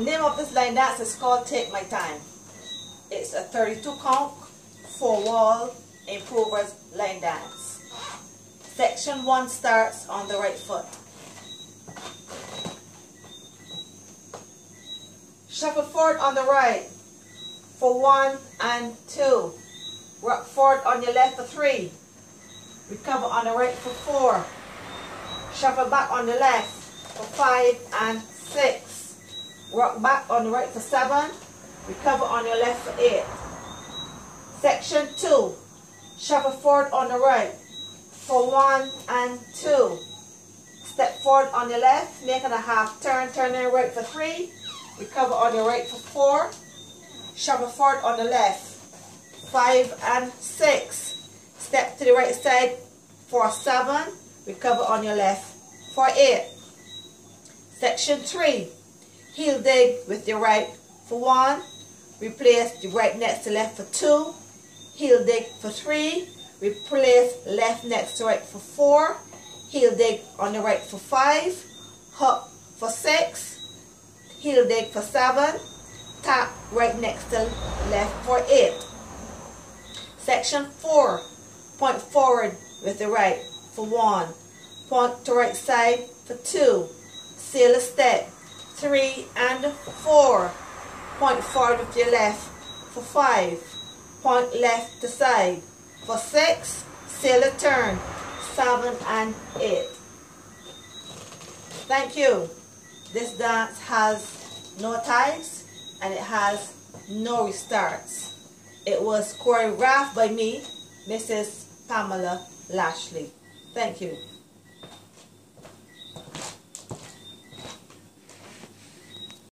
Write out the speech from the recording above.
The name of this line dance is called Take My Time. It's a 32 count, 4 wall, improvers line dance. Section 1 starts on the right foot. Shuffle forward on the right for 1 and 2. Rock forward on your left for 3. Recover on the right for 4. Shuffle back on the left for 5 and 6. Rock back on the right for 7. Recover on your left for 8. Section 2. Shuffle forward on the right for 1 and 2. Step forward on your left, making a half turn, turn the right for 3. Recover on your right for 4. Shuffle forward on the left. 5 and 6. Step to the right side for 7. Recover on your left for 8. Section 3. Heel dig with your right for 1. Replace the right next to left for 2. Heel dig for 3. Replace left next to right for 4. Heel dig on the right for 5. Hook for 6. Heel dig for 7. Tap right next to left for 8. Section 4. Point forward with the right for 1. Point to right side for 2. Sailor step. 3 and 4. Point forward with your left for 5. Point left to side for 6. Sailor turn. 7 and 8. Thank you. This dance has no ties and it has no restarts. It was choreographed by me, Mrs. Pamela Lashley. Thank you.